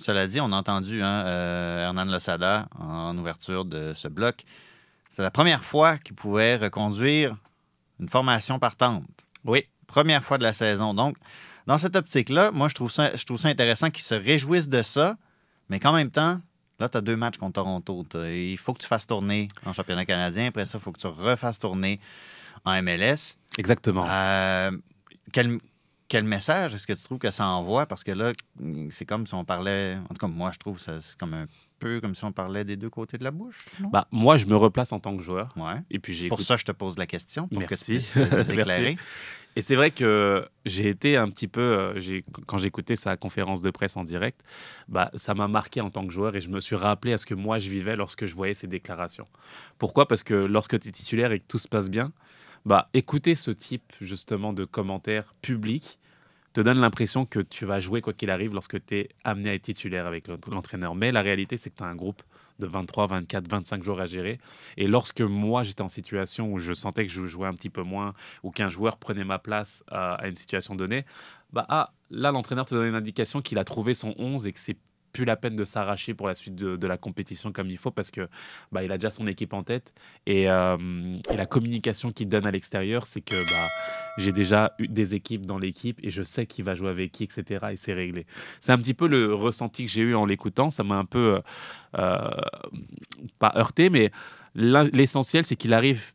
Cela dit, on a entendu hein, euh, Hernan Losada en ouverture de ce bloc. C'est la première fois qu'il pouvait reconduire une formation partante. Oui. Première fois de la saison. Donc, dans cette optique-là, moi, je trouve ça, je trouve ça intéressant qu'ils se réjouissent de ça, mais qu'en même temps, là, tu as deux matchs contre Toronto. Il faut que tu fasses tourner en championnat canadien. Après ça, il faut que tu refasses tourner en MLS. Exactement. Euh, quel, quel message est-ce que tu trouves que ça envoie? Parce que là, c'est comme si on parlait. En tout cas, moi, je trouve que c'est comme un peu comme si on parlait des deux côtés de la bouche. Bah, moi, je me replace en tant que joueur. Ouais. Et puis j'ai Pour ça, je te pose la question. Pour Merci. que tu puisses Merci. éclairer. Et c'est vrai que j'ai été un petit peu, euh, quand j'écoutais sa conférence de presse en direct, bah, ça m'a marqué en tant que joueur et je me suis rappelé à ce que moi je vivais lorsque je voyais ces déclarations. Pourquoi? Parce que lorsque tu es titulaire et que tout se passe bien, bah, écouter ce type justement de commentaires publics te donne l'impression que tu vas jouer quoi qu'il arrive lorsque tu es amené à être titulaire avec l'ent- l'entraîneur. Mais la réalité, c'est que tu as un groupe de 23, 24, 25 jours à gérer. Et lorsque moi, j'étais en situation où je sentais que je jouais un petit peu moins ou qu'un joueur prenait ma place euh, à une situation donnée, bah ah, là, l'entraîneur te donne une indication qu'il a trouvé son 11 et que c'est plus la peine de s'arracher pour la suite de, la compétition comme il faut parce que bah, il a déjà son équipe en tête. Et, euh, et la communication qu'il donne à l'extérieur c'est que bah, j'ai déjà eu des équipes dans l'équipe et je sais qui va jouer avec qui etc et c'est réglé. C'est un petit peu le ressenti que j'ai eu en l'écoutant. Ça m'a un peu euh, pas heurté mais l'essentiel c'est qu'il arrive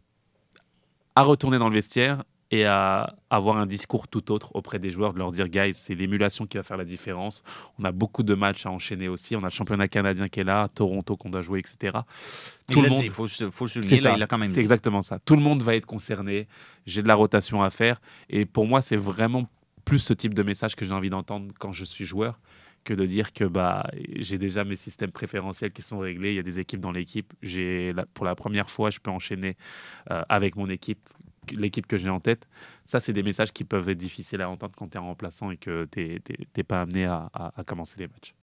à retourner dans le vestiaire et à avoir un discours tout autre auprès des joueurs, de leur dire, guys, c'est l'émulation qui va faire la différence. On a beaucoup de matchs à enchaîner aussi. On a le championnat canadien qui est là, Toronto qu'on doit jouer, etc. Il Tout le monde. dit, faut, faut souligner. là, il a quand même C'est exactement ça. Tout le monde va être concerné. J'ai de la rotation à faire. Et pour moi, c'est vraiment plus ce type de message que j'ai envie d'entendre quand je suis joueur que de dire que bah, j'ai déjà mes systèmes préférentiels qui sont réglés. Il y a des équipes dans l'équipe. J'ai Pour la première fois, je peux enchaîner euh, avec mon équipe, l'équipe que j'ai en tête. Ça, c'est des messages qui peuvent être difficiles à entendre quand tu es remplaçant et que tu n'es pas amené à- à commencer les matchs.